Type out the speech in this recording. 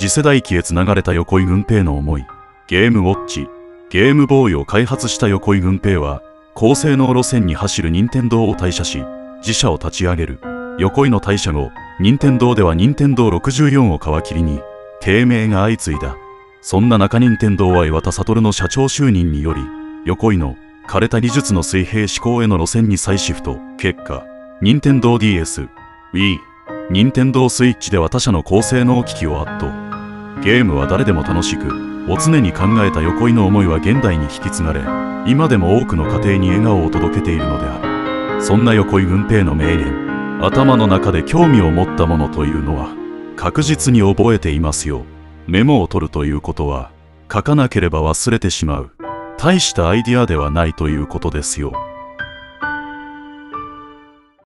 次世代機へ繋がれた横井軍平の思い。ゲームウォッチ、ゲームボーイを開発した横井軍平は、高性能路線に走る任天堂を退社し、自社を立ち上げる。横井の退社後、任天堂では任天堂64を皮切りに、低迷が相次いだ。そんな中任天堂は岩田悟の社長就任により、横井の枯れた技術の水平思考への路線に再シフト。結果、任天堂 DS、Wii、任天堂スイッチでは他社の高性能機器を圧倒。ゲームは誰でも楽しく、を常に考えた横井の思いは現代に引き継がれ、今でも多くの家庭に笑顔を届けているのである。そんな横井軍平の名言、頭の中で興味を持ったものというのは、確実に覚えていますよ。メモを取るということは、書かなければ忘れてしまう。大したアイディアではないということですよ。